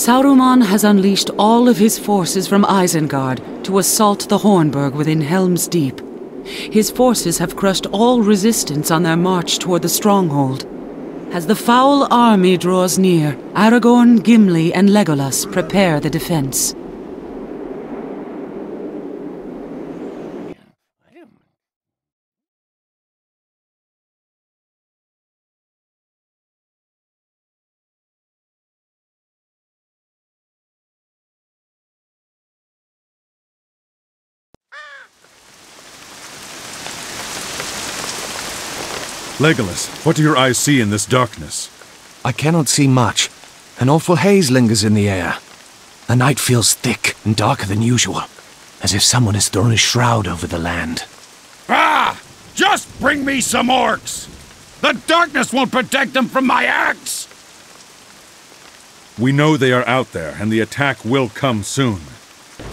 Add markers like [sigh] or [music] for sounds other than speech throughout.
Saruman has unleashed all of his forces from Isengard to assault the Hornburg within Helm's Deep. His forces have crushed all resistance on their march toward the stronghold. As the foul army draws near, Aragorn, Gimli, and Legolas prepare the defense. Legolas, what do your eyes see in this darkness? I cannot see much. An awful haze lingers in the air. The night feels thick and darker than usual, as if someone has thrown a shroud over the land. Ah! Just bring me some orcs! The darkness won't protect them from my axe! We know they are out there, and the attack will come soon.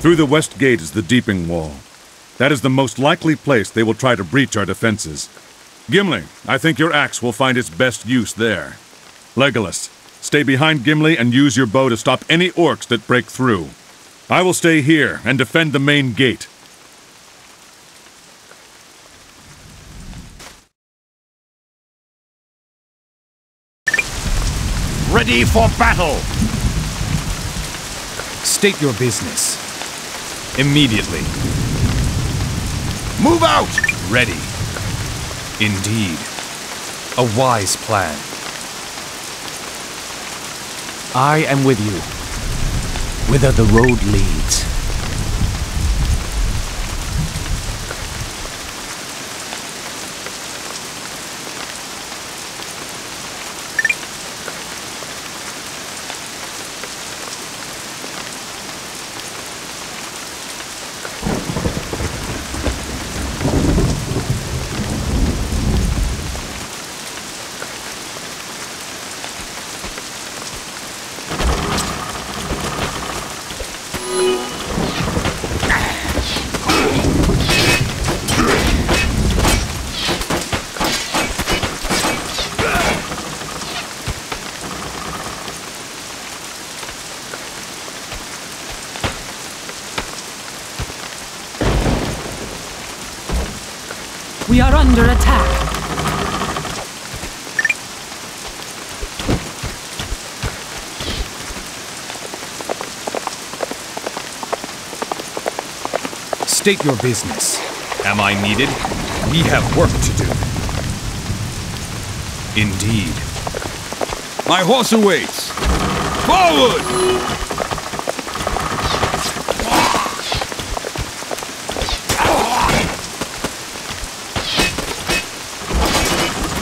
Through the west gate is the Deeping Wall. That is the most likely place they will try to breach our defenses. Gimli, I think your axe will find its best use there. Legolas, stay behind Gimli and use your bow to stop any orcs that break through. I will stay here and defend the main gate. Ready for battle! State your business. Immediately. Move out! Ready. Indeed. A wise plan. I am with you. Whither the road leads. We are under attack. State your business. Am I needed? We have work to do. Indeed. My horse awaits! Forward!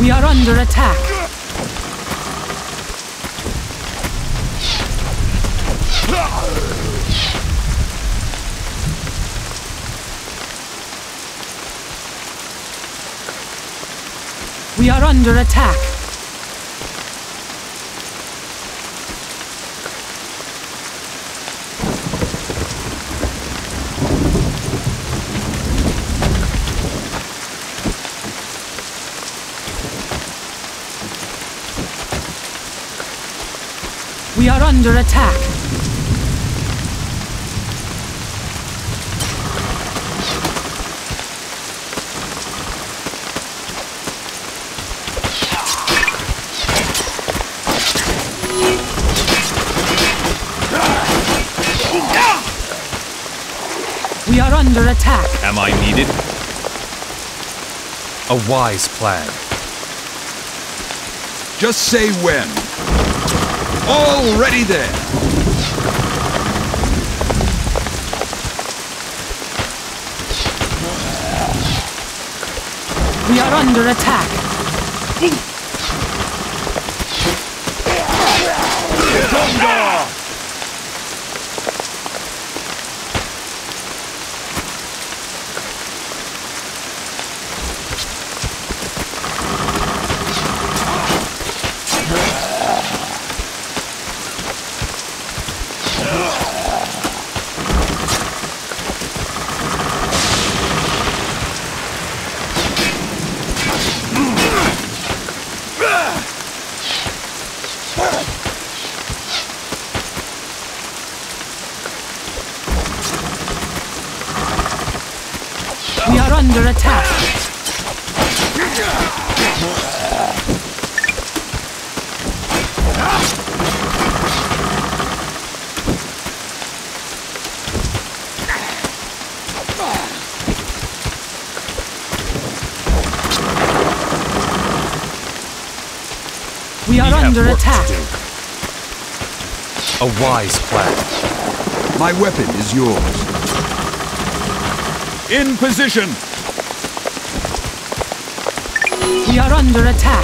We are under attack. We are under attack. We are under attack. We are under attack. Am I needed? A wise plan. Just say when. Already there! We are under attack. Under attack. A wise plan. My weapon is yours. In position! We are under attack.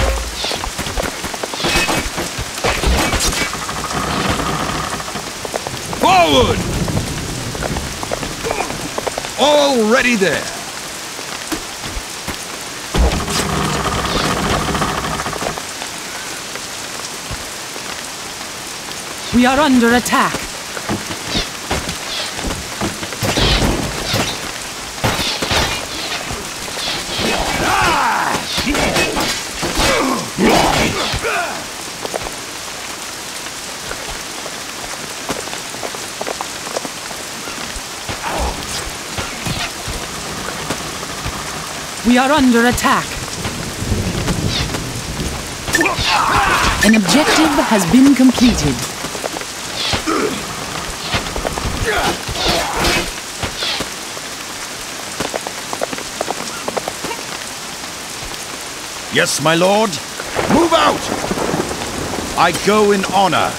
Forward! Already there. We are under attack. We are under attack. An objective has been completed. Yes, my lord. Move out! I go in honor.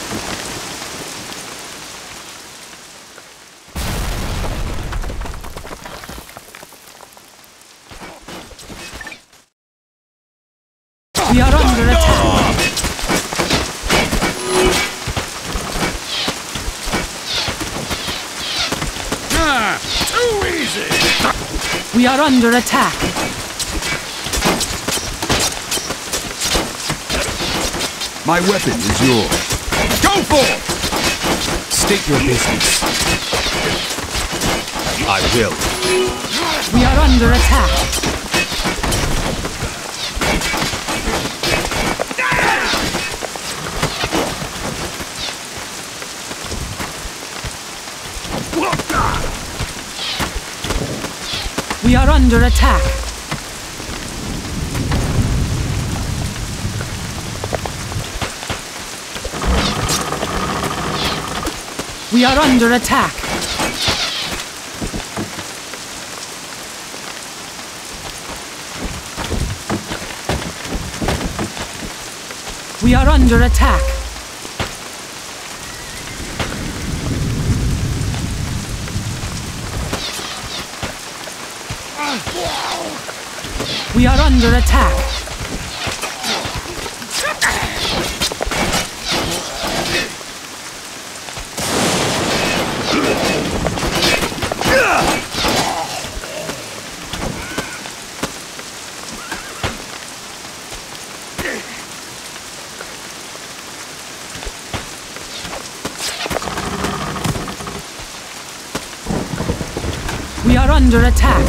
We are under attack. Ah, too easy! We are under attack. My weapon is yours. Go for! It! State your business. I will. We are under attack. We are under attack. We are under attack. We are under attack. We are under attack. We are under attack.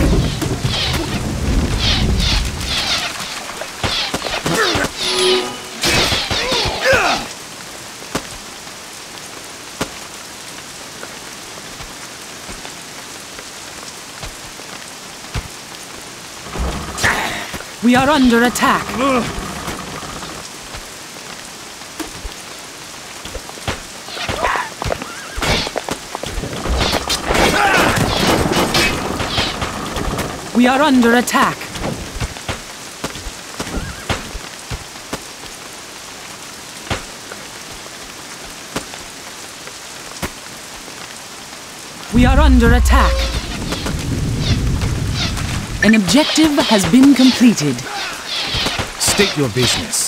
We are under attack. We are under attack. We are under attack. An objective has been completed. State your business.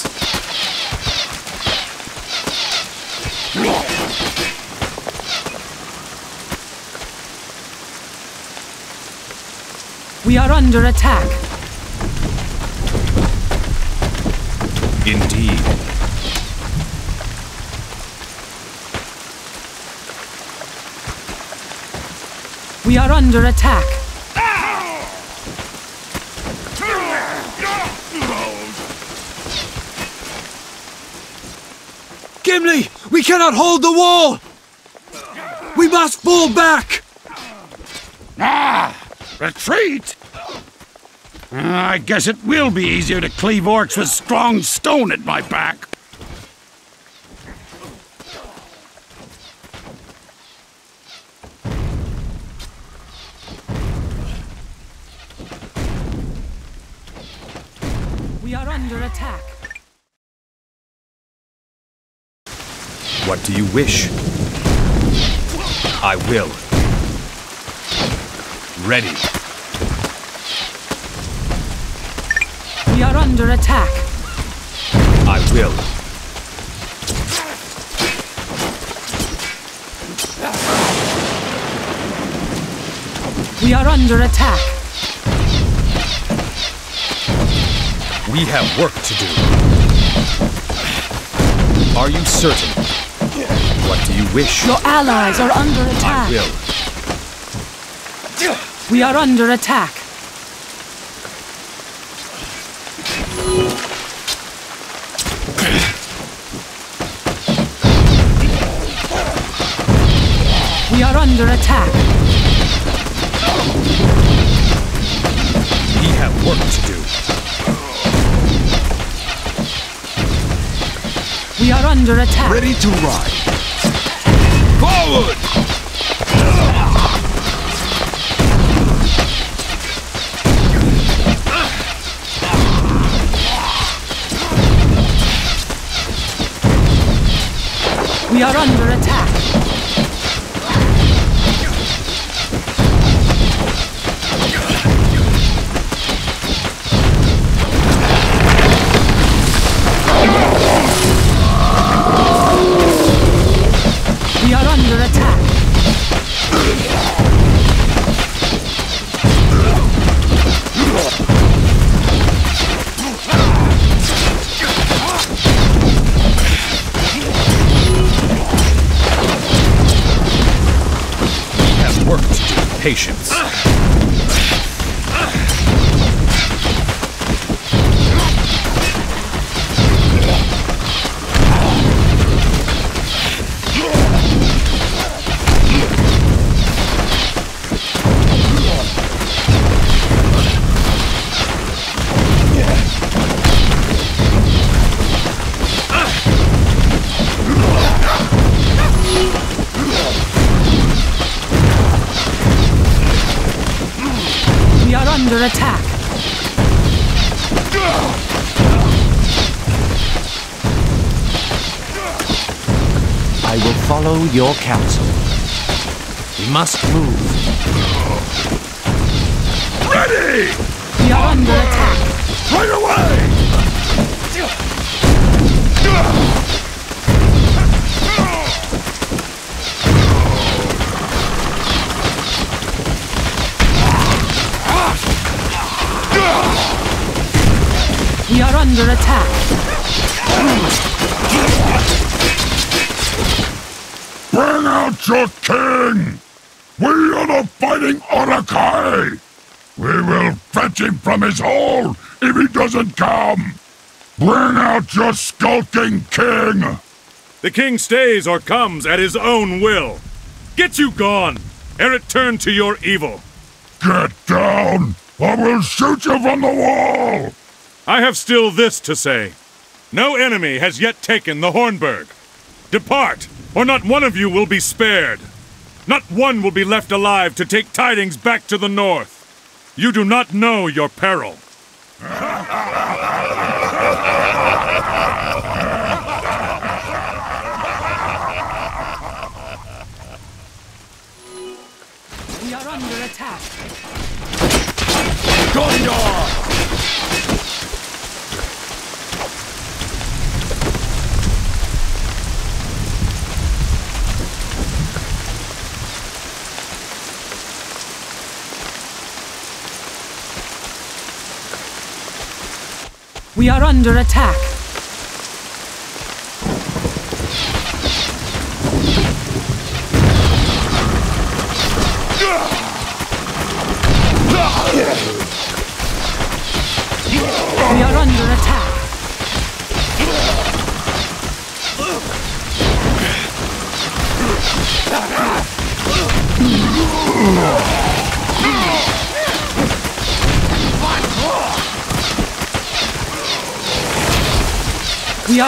We are under attack. Indeed. We are under attack. Gimli! We cannot hold the wall! We must fall back! Ah! Retreat! Uh, I guess it will be easier to cleave orcs with strong stone at my back. We are under attack. What do you wish? I will. Ready. We are under attack. I will. We are under attack. We have work to do. Are you certain? What do you wish? Your allies are under attack. I will. We are under attack. We are under attack. We have work to do. We are under attack. Ready to ride. Forward! We are under attack. Patience. Follow your counsel. We must move. Ready! We are under attack. Right away! We are under attack. Bring out your king! We are the fighting Uruk-hai! We will fetch him from his hole if he doesn't come! Bring out your skulking king! The king stays or comes at his own will. Get you gone, ere it turn to your evil. Get down! I will shoot you from the wall! I have still this to say. No enemy has yet taken the Hornburg. Depart, or not one of you will be spared. Not one will be left alive to take tidings back to the north. You do not know your peril. [laughs] We are under attack. Gondor! We are under attack.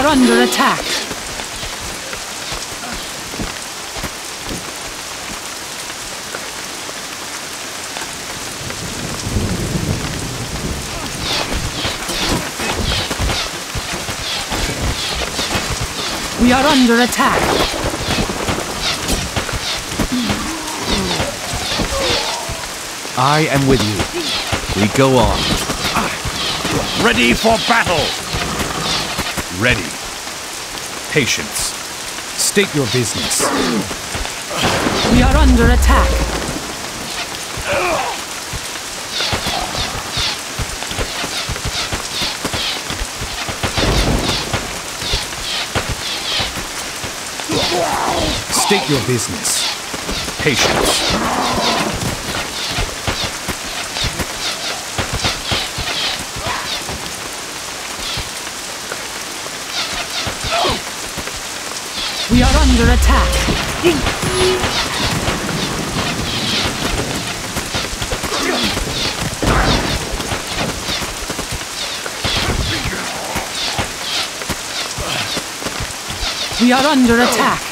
Under attack. We are under attack. I am with you. We go on. Ready for battle! Ready. Patience. State your business. We are under attack. State your business. Patience. Under attack. We are under attack.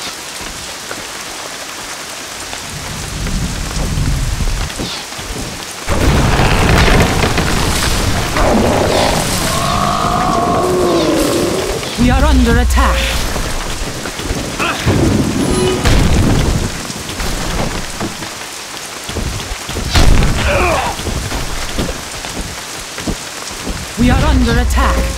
We are under attack. We are under attack.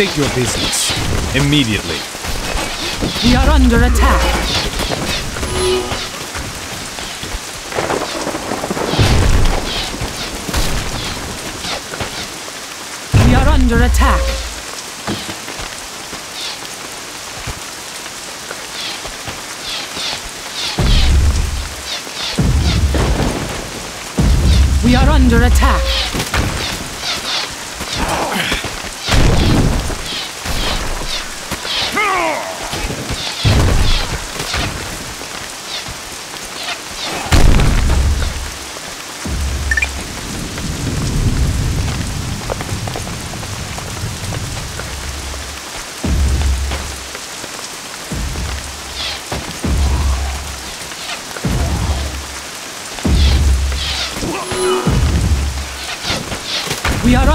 State your business. Immediately. We are under attack. We are under attack. We are under attack.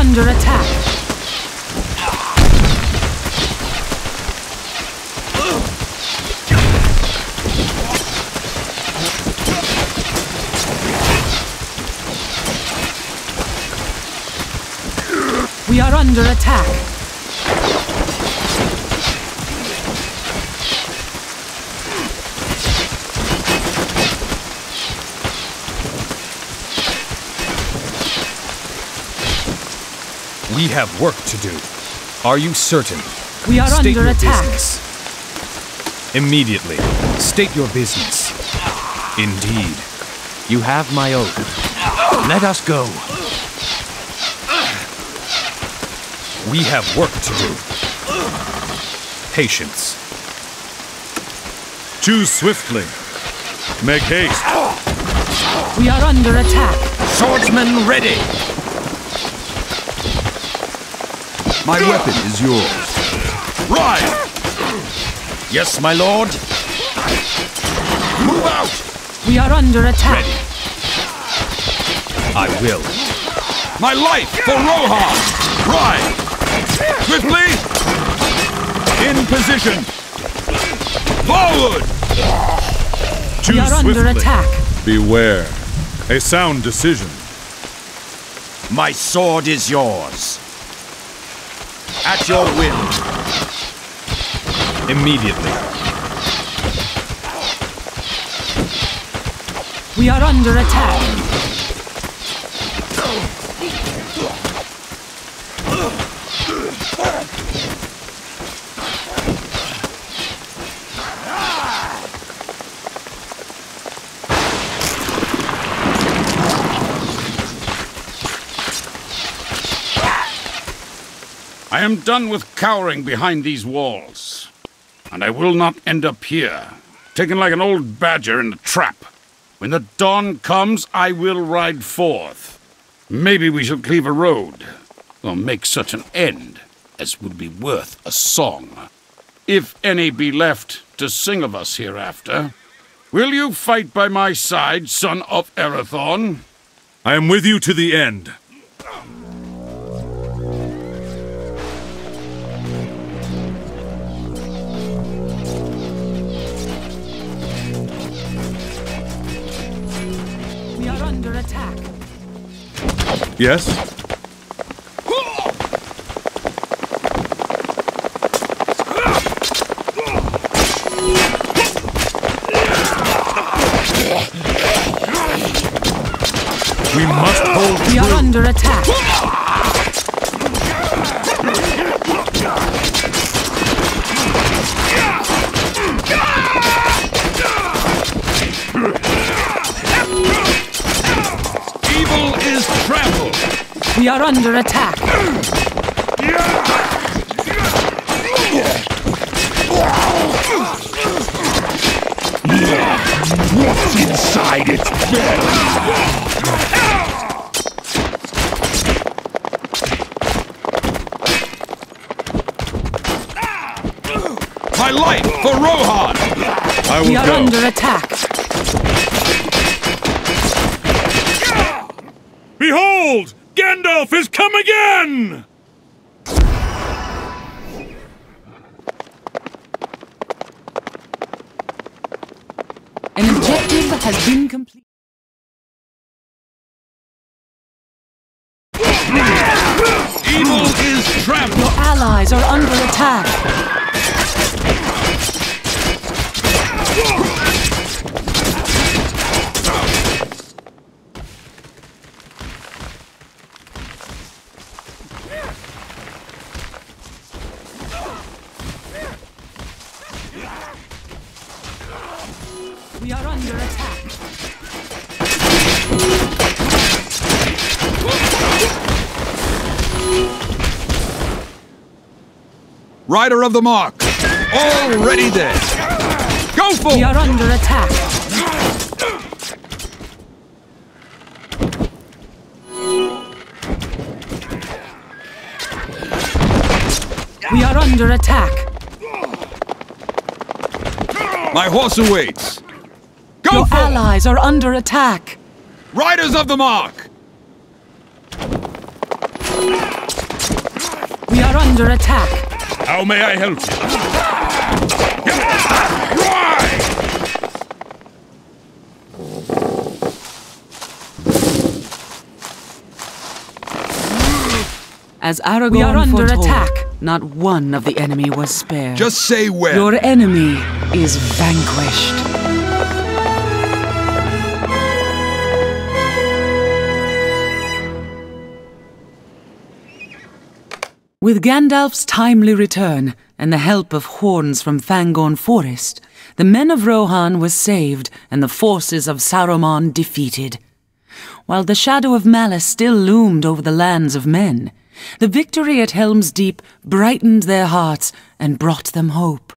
Under attack. We are under attack. We have work to do. Are you certain? We are State under attack. business. Immediately. State your business. Indeed. You have my oath. Let us go. We have work to do. Patience. Choose swiftly. Make haste. We are under attack. Swordsman ready! My weapon is yours. Ride! Yes, my lord. Move out! We are under attack. Ready. I will. My life for Rohan! Ride! Swiftly! In position! Forward! We Choose are under attack. Beware. A sound decision. My sword is yours. At your will. Immediately. We are under attack. Am done with cowering behind these walls. And I will not end up here, taken like an old badger in a trap. When the dawn comes, I will ride forth. Maybe we shall cleave a road, or make such an end as would be worth a song. If any be left to sing of us hereafter, will you fight by my side, son of Arathorn? I am with you to the end. Under attack. Yes? We must hold We are under attack. Are under attack. What's inside its belly? My life for Rohan! I We will are go. under attack. Behold! Gandalf is come again! An objective has been complete. Evil is trampled. Allies are under attack. We are under attack. Rider of the Mark, already there. Go for! We for are under attack. We are under attack. My horse awaits. Go Your for allies are under attack. Riders of the Mark. We are under attack. How may I help you? As Aragorn we are under attack. Not one of the enemy was spared. Just say when. Your enemy is vanquished. With Gandalf's timely return and the help of Huorns from Fangorn Forest, the men of Rohan were saved and the forces of Saruman defeated. While the shadow of malice still loomed over the lands of men, the victory at Helm's Deep brightened their hearts and brought them hope.